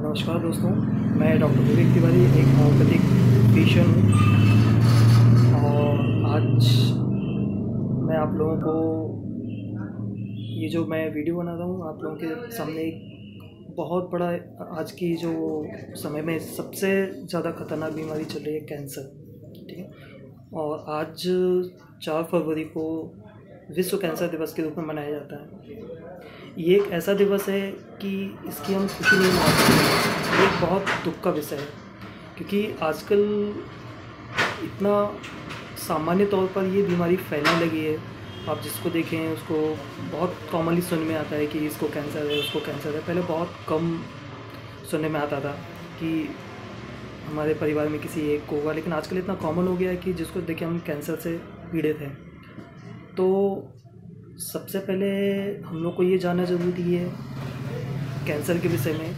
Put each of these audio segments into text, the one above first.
नमस्कार दोस्तों, मैं डॉक्टर विवेक तिवारी, एक होम्योपैथिक पेशेंट हूँ। और आज मैं आप लोगों को ये जो मैं वीडियो बना रहा हूँ, आप लोगों के सामने एक बहुत बड़ा आज की जो समय में सबसे ज़्यादा खतरनाक बीमारी चल रही है कैंसर, ठीक है? और आज चार फरवरी को विश्व कैंसर दिवस के रूप में मनाया जाता है। ये एक ऐसा दिवस है कि इसकी हम खुशी नहीं मना सकते एक बहुत दुख का विषय है, क्योंकि आजकल इतना सामान्य तौर पर ये बीमारी फैलने लगी है। आप जिसको देखें, उसको बहुत कॉमनली सुनने में आता है कि इसको कैंसर है, उसको कैंसर है। पहले बहुत कम सुनने में आता था कि हमारे परिवार में किसी एक को होगा लेकिन आजकल इतना कॉमन हो गया है कि जिसको देखें, हम कैंसर से पीड़ित हैं। तो सबसे पहले हम लोग को ये जानना ज़रूरी है कैंसर के विषय में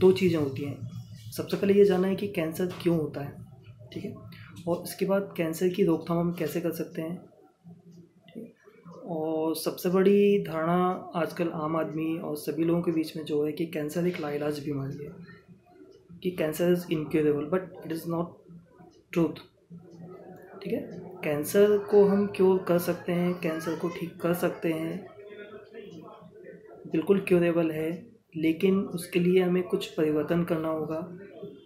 दो चीज़ें होती हैं। सबसे पहले ये जानना है कि कैंसर क्यों होता है, ठीक है? और इसके बाद कैंसर की रोकथाम हम कैसे कर सकते हैं और सबसे बड़ी धारणा आजकल आम आदमी और सभी लोगों के बीच में जो है कि कैंसर एक लाइलाज बीमारी है, कि cancer is incurable but it is not truth ठीक है? कैंसर को हम क्योर कर सकते हैं? कैंसर को ठीक कर सकते हैं। बिल्कुल क्योरेबल है, लेकिन उसके लिए हमें कुछ परिवर्तन करना होगा।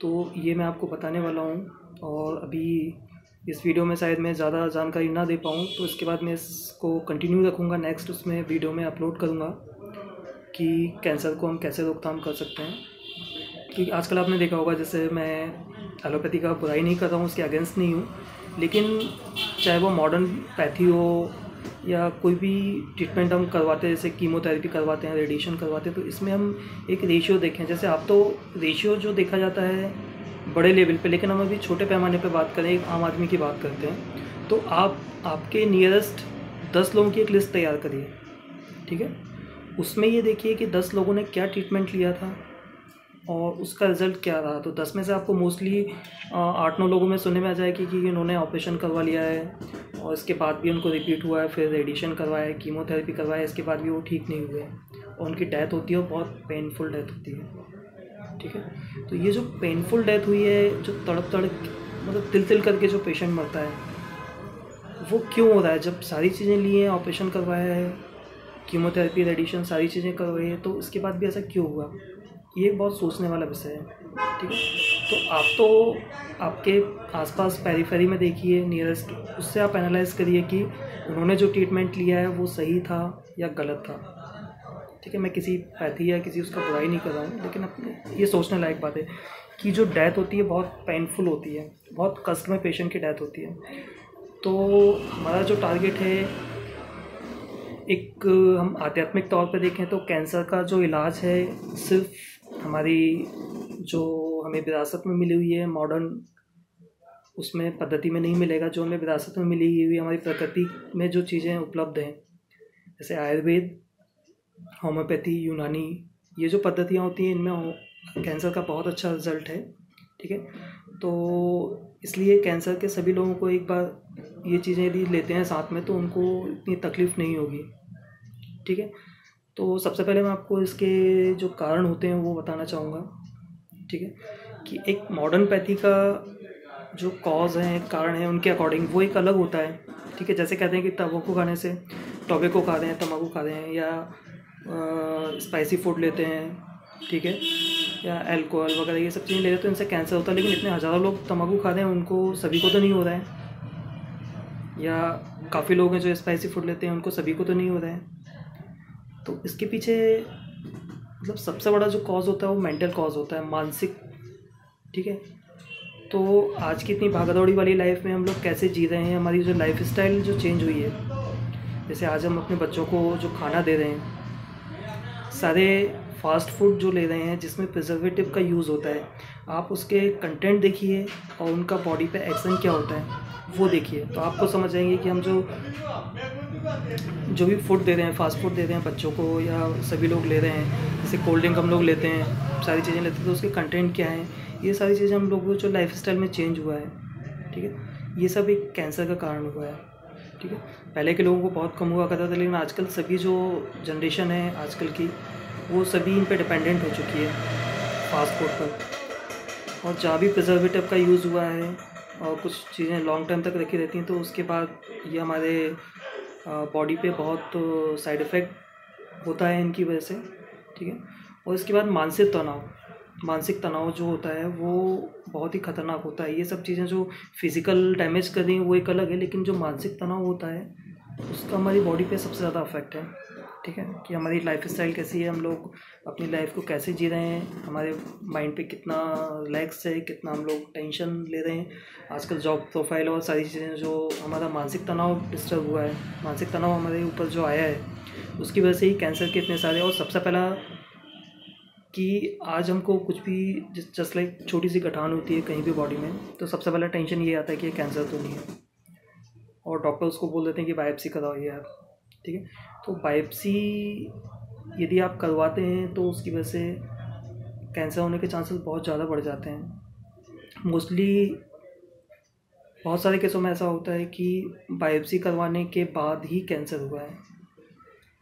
तो ये मैं आपको बताने वाला हूँ, और अभी इस वीडियो में शायद मैं ज़्यादा जानकारी ना दे पाऊँ तो इसके बाद मैं इसको कंटिन्यू रखूँगा। नेक्स्ट उसमें वीडियो में अपलोड करूँगा कि कैंसर को हम कैसे रोकथाम कर सकते हैं। क्योंकि आजकल आपने देखा होगा, जैसे मैं एलोपैथी का बुराई नहीं कर रहा हूँ, उसके अगेंस्ट नहीं हूँ। लेकिन चाहे वो मॉडर्न पैथी हो या कोई भी ट्रीटमेंट हम करवाते हैं, जैसे कीमोथेरेपी करवाते हैं रेडिएशन करवाते हैं तो इसमें हम एक रेशियो देखें। जैसे आप तो रेशियो जो देखा जाता है बड़े लेवल पे, लेकिन हम अभी छोटे पैमाने पे बात करें, एक आम आदमी की बात करते हैं तो आप, आपके नियरेस्ट दस लोगों की एक लिस्ट तैयार करिए, ठीक है? उसमें ये देखिए कि दस लोगों ने क्या ट्रीटमेंट लिया था और उसका रिज़ल्ट क्या रहा? तो दस में से आपको मोस्टली आठ नौ लोगों में सुनने में आ जाएगी कि इन्होंने ऑपरेशन करवा लिया है और इसके बाद भी उनको रिपीट हुआ है, फिर रेडिएशन करवाया है कीमोथेरेपी करवाया है इसके बाद भी वो ठीक नहीं हुए। और उनकी डेथ होती है और बहुत पेनफुल डेथ होती है। ठीक है? तो ये जो पेनफुल डेथ हुई है, जो तड़प तड़प मतलब तिल तिल करके जो पेशेंट मरता है, वो क्यों हो रहा है? जब सारी चीज़ें लिए हैं ऑपरेशन करवाया है कीमोथेरेपी रेडिएशन सारी चीज़ें करवाई है तो इसके बाद भी ऐसा क्यों हुआ? ये बहुत सोचने वाला विषय है, ठीक है? तो आप तो आपके आसपास पेरीफेरी में देखिए नियरेस्ट उससे आप एनालाइज करिए कि उन्होंने जो ट्रीटमेंट लिया है, वो सही था या गलत था। ठीक है, मैं किसी पैथी या किसी उसका बुराई नहीं कर रहा हूँ, लेकिन ये सोचने लायक बात है कि जो डेथ होती है, बहुत पेनफुल होती है, बहुत कष्ट में पेशेंट की डेथ होती है। तो हमारा जो टारगेट है, एक हम आध्यात्मिक तौर पर देखें तो कैंसर का जो इलाज है, सिर्फ़ हमारी जो हमें विरासत में मिली हुई है मॉडर्न उसमें पद्धति में नहीं मिलेगा, जो हमें विरासत में मिली हुई हमारी प्रकृति में जो चीज़ें उपलब्ध हैं, जैसे आयुर्वेद होम्योपैथी यूनानी, ये जो पद्धतियाँ होती हैं, इनमें कैंसर का बहुत अच्छा रिज़ल्ट है, ठीक है? तो इसलिए कैंसर के सभी लोगों को एक बार ये चीज़ें यदि लेते हैं साथ में तो उनको इतनी तकलीफ़ नहीं होगी, ठीक है? तो सबसे पहले मैं आपको इसके जो कारण होते हैं वो बताना चाहूँगा, ठीक है? कि एक मॉडर्न पैथी का जो कॉज है कारण है, उनके अकॉर्डिंग वो एक अलग होता है, ठीक है? जैसे कहते हैं कि तंबाकू खाने से टोबेको खा रहे हैं तम्बाकू खा रहे हैं, या स्पाइसी फ़ूड लेते हैं, ठीक है? या अल्कोहल वगैरह, ये सब चीज़ें ले रहे तो इनसे कैंसर होता है, लेकिन इतने हज़ारों लोग तम्बाकू खा रहे हैं, उनको सभी को तो नहीं हो रहा है। या काफ़ी लोग हैं जो स्पाइसी फ़ूड लेते हैं, उनको सभी को तो नहीं हो रहा है। तो इसके पीछे मतलब सबसे बड़ा जो कॉज होता है वो मेंटल कॉज होता है, मानसिक, ठीक है? तो आज की इतनी भागदौड़ी वाली लाइफ में हम लोग कैसे जी रहे हैं, हमारी जो लाइफ स्टाइल जो चेंज हुई है, जैसे आज हम अपने बच्चों को जो खाना दे रहे हैं, सारे फास्ट फ़ूड जो ले रहे हैं, जिसमें प्रिजर्वेटिव का यूज़ होता है, आप उसके कंटेंट देखिए और उनका बॉडी पे एक्शन क्या होता है, वो देखिए। तो आपको समझ आएँगे कि हम जो जो भी फ़ूड दे रहे हैं फास्ट फ़ूड दे रहे हैं बच्चों को या सभी लोग ले रहे हैं, जैसे कोल्ड ड्रिंक हम लोग लेते हैं, सारी चीज़ें लेते हैं तो उसके कंटेंट क्या हैं? ये सारी चीज़ें हम लोग जो लाइफ स्टाइल में चेंज हुआ है, ठीक है? ये सब एक कैंसर का कारण हुआ है, ठीक है? पहले के लोगों को बहुत कम हुआ करता था, लेकिन आजकल सभी जो जनरेशन है, आजकल की, वो सभी इन पर डिपेंडेंट हो चुकी है फास्ट फ़ूड पर। और जहाँ भी प्रिजर्वेटिव का यूज़ हुआ है, और कुछ चीज़ें लॉन्ग टर्म तक रखी रहती हैं तो उसके बाद ये हमारे बॉडी पे बहुत साइड इफ़ेक्ट होता है इनकी वजह से, ठीक है? और इसके बाद मानसिक तनाव। मानसिक तनाव जो होता है, वो बहुत ही ख़तरनाक होता है। ये सब चीज़ें जो फ़िज़िकल डैमेज कर रही हैं, वो एक अलग है, लेकिन जो मानसिक तनाव होता है, उसका हमारी बॉडी पे सबसे ज़्यादा अफेक्ट है। ठीक है कि हमारी लाइफ स्टाइल कैसी है, हम लोग अपनी लाइफ को कैसे जी रहे हैं, हमारे माइंड पे कितना रिलैक्स है, कितना हम लोग टेंशन ले रहे हैं। आजकल जॉब प्रोफ़ाइल और सारी चीज़ें जो हमारा मानसिक तनाव डिस्टर्ब हुआ है, मानसिक तनाव हमारे ऊपर जो आया है, उसकी वजह से ही कैंसर के इतने सारे और सबसे पहला कि आज हमको कुछ भी जस्ट लाइक छोटी सी गठान होती है कहीं भी बॉडी में तो सबसे पहला टेंशन ये आता है कि कैंसर तो नहीं है। और डॉक्टर उसको बोल देते हैं कि बायोप्सी कराओ ये आप ठीक है? तो बायोप्सी यदि आप करवाते हैं तो उसकी वजह से कैंसर होने के चांसेस बहुत ज़्यादा बढ़ जाते हैं। मोस्टली बहुत सारे केसों में ऐसा होता है कि बायोप्सी करवाने के बाद ही कैंसर हुआ है।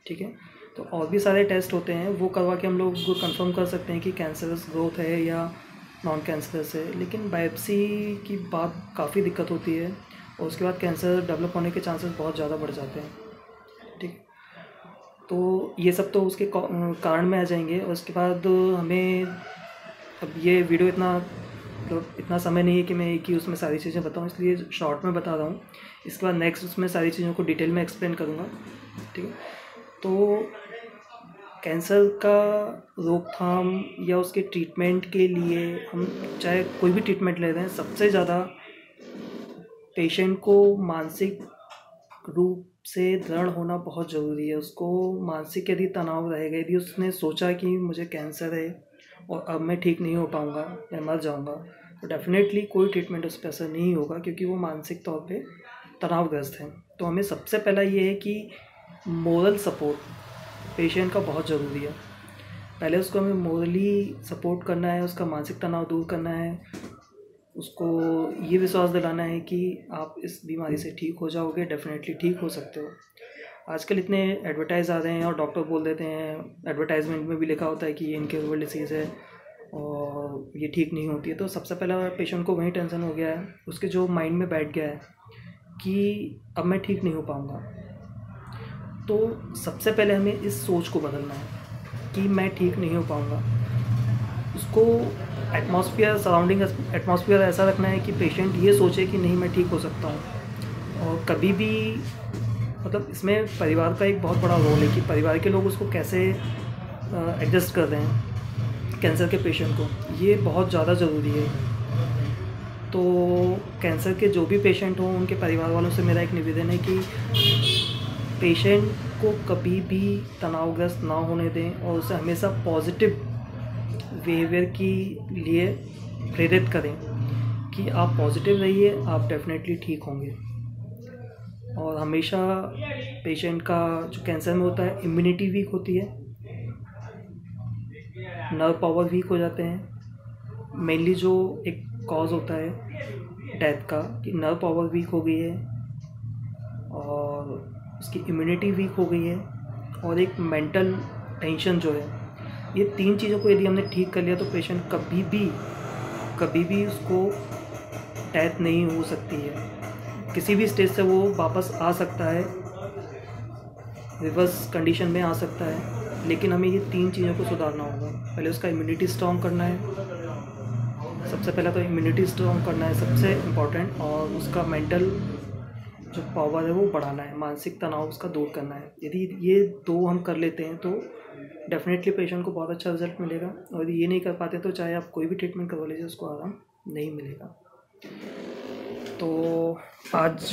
ठीक है? तो और भी सारे टेस्ट होते हैं, वो करवा के हम लोग कंफर्म कर सकते हैं कि कैंसरस ग्रोथ है या नॉन कैंसरस है। लेकिन बायोप्सी की बात काफ़ी दिक्कत होती है और उसके बाद कैंसर डेवलप होने के चांसेस बहुत ज़्यादा बढ़ जाते हैं। तो ये सब तो उसके कारण में आ जाएँगे और उसके बाद हमें अब ये वीडियो इतना तो इतना समय नहीं है कि मैं एक ही उसमें सारी चीज़ें बताऊँ, इसलिए शॉर्ट में बता रहा हूँ। इसके बाद नेक्स्ट उसमें सारी चीज़ों को डिटेल में एक्सप्लेन करूँगा, ठीक है? तो कैंसर का रोकथाम या उसके ट्रीटमेंट के लिए हम चाहे कोई भी ट्रीटमेंट ले रहे हैं, सबसे ज़्यादा पेशेंट को मानसिक रूप से दृढ़ होना बहुत ज़रूरी है। उसको मानसिक यदि तनाव रहेगा, यदि उसने सोचा कि मुझे कैंसर है और अब मैं ठीक नहीं हो पाऊँगा, मैं मर जाऊँगा तो डेफिनेटली कोई ट्रीटमेंट उस पर असर नहीं होगा क्योंकि वो मानसिक तौर पे तनावग्रस्त है। तो हमें सबसे पहला ये है कि मोरल सपोर्ट पेशेंट का बहुत ज़रूरी है। पहले उसको हमें मोरली सपोर्ट करना है, उसका मानसिक तनाव दूर करना है उसको ये विश्वास दिलाना है कि आप इस बीमारी से ठीक हो जाओगे डेफिनेटली ठीक हो सकते हो। आजकल इतने एडवर्टाइज़ आ रहे हैं और डॉक्टर बोल देते हैं एडवर्टाइजमेंट में भी लिखा होता है कि ये इनक्योरेबल डिसीज़ है और ये ठीक नहीं होती है। तो सबसे पहला पेशेंट को वहीं टेंशन हो गया है, उसके जो माइंड में बैठ गया है कि अब मैं ठीक नहीं हो पाऊँगा। तो सबसे पहले हमें इस सोच को बदलना है कि मैं ठीक नहीं हो पाऊँगा। उसको एटमॉस्फेयर सराउंडिंग एटमॉस्फेयर ऐसा रखना है कि पेशेंट ये सोचे कि नहीं, मैं ठीक हो सकता हूँ। और कभी भी मतलब इसमें परिवार का एक बहुत बड़ा रोल है कि परिवार के लोग उसको कैसे एडजस्ट कर रहे हैं कैंसर के पेशेंट को। ये बहुत ज़्यादा ज़रूरी है। तो कैंसर के जो भी पेशेंट हों, उनके परिवार वालों से मेरा एक निवेदन है कि पेशेंट को कभी भी तनावग्रस्त ना होने दें और उसे हमेशा पॉजिटिव बिहेवियर की लिए प्रेरित करें कि आप पॉजिटिव रहिए, आप डेफिनेटली ठीक होंगे। और हमेशा पेशेंट का जो कैंसर में होता है इम्यूनिटी वीक होती है। नर्व पावर वीक हो जाते हैं। मेनली जो एक कॉज होता है डेथ का, कि नर्व पावर वीक हो गई है और उसकी इम्यूनिटी वीक हो गई है। और एक मेंटल टेंशन जो है ये तीन चीज़ों को यदि हमने ठीक कर लिया तो पेशेंट कभी भी कभी भी उसको डेथ नहीं हो सकती है। किसी भी स्टेज से वो वापस आ सकता है रिवर्स कंडीशन में आ सकता है, लेकिन हमें ये तीन चीज़ों को सुधारना होगा। पहले उसका इम्यूनिटी स्ट्रॉन्ग करना है, सबसे पहला तो इम्यूनिटी स्ट्रॉन्ग करना है सबसे इंपॉर्टेंट और उसका मेंटल जो पावर है वो बढ़ाना है, मानसिक तनाव उसका दूर करना है। यदि ये दो हम कर लेते हैं तो डेफिनेटली पेशेंट को बहुत अच्छा रिज़ल्ट मिलेगा। और ये नहीं कर पाते तो चाहे आप कोई भी ट्रीटमेंट करवा लीजिए उसको आराम नहीं मिलेगा। तो आज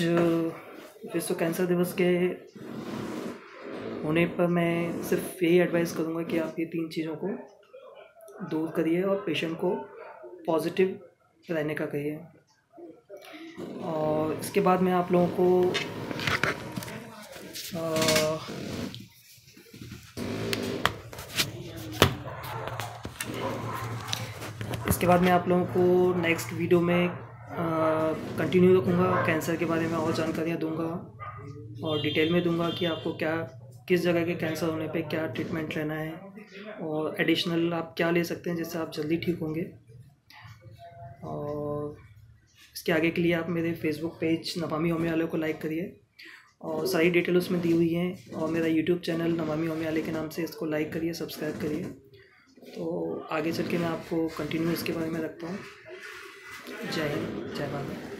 विश्व कैंसर दिवस के होने पर मैं सिर्फ़ यही एडवाइस करूँगा कि आप ये तीन चीज़ों को दूर करिए और पेशेंट को पॉजिटिव रहने का कहिए। और इसके बाद मैं आप लोगों को आ, इसके बाद मैं आप लोगों को नेक्स्ट वीडियो में कंटिन्यू रखूँगा कैंसर के बारे में और जानकारियाँ दूँगा और डिटेल में दूँगा कि आपको क्या, किस जगह के कैंसर होने पे क्या ट्रीटमेंट लेना है और एडिशनल आप क्या ले सकते हैं जिससे आप जल्दी ठीक होंगे। और इसके आगे के लिए आप मेरे फेसबुक पेज नमामि होम्यालय को लाइक करिए और सारी डिटेल उसमें दी हुई हैं और मेरा यूट्यूब चैनल नमामि होम्यालय के नाम से इसको लाइक करिए सब्सक्राइब करिए। तो आगे चल के मैं आपको कंटिन्यू इसके बारे में रखता हूँ। जय हिंद, जय भारत।